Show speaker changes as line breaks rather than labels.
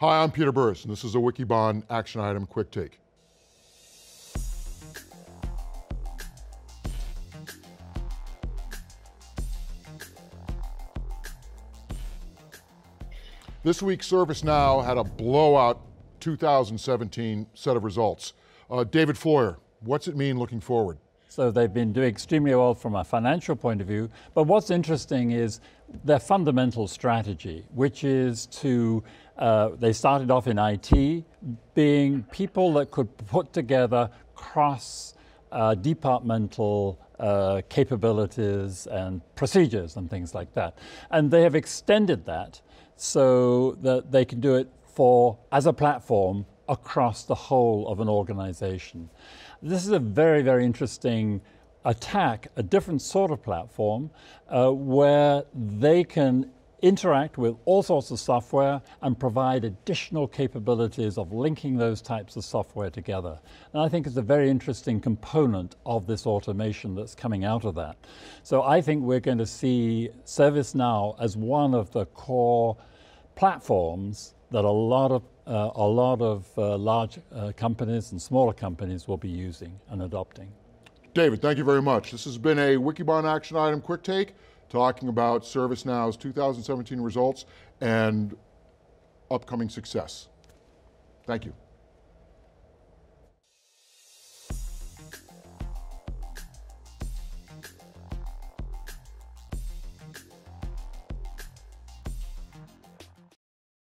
Hi, I'm Peter Burris, and this is a Wikibon Action Item Quick Take. This week, ServiceNow had a blowout 2017 set of results. Uh, David Floyer, what's it mean looking forward?
So they've been doing extremely well from a financial point of view. But what's interesting is their fundamental strategy, which is to, uh, they started off in IT, being people that could put together cross uh, departmental uh, capabilities and procedures and things like that. And they have extended that so that they can do it for as a platform across the whole of an organization. This is a very, very interesting attack, a different sort of platform uh, where they can interact with all sorts of software and provide additional capabilities of linking those types of software together. And I think it's a very interesting component of this automation that's coming out of that. So I think we're going to see ServiceNow as one of the core platforms that a lot of, uh, a lot of uh, large uh, companies and smaller companies will be using and adopting.
David, thank you very much. This has been a Wikibon Action Item Quick Take talking about ServiceNow's 2017 results and upcoming success. Thank you.